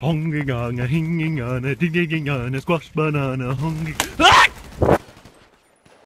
Honging on a hinging on a digging on a squash banana honging. Ah!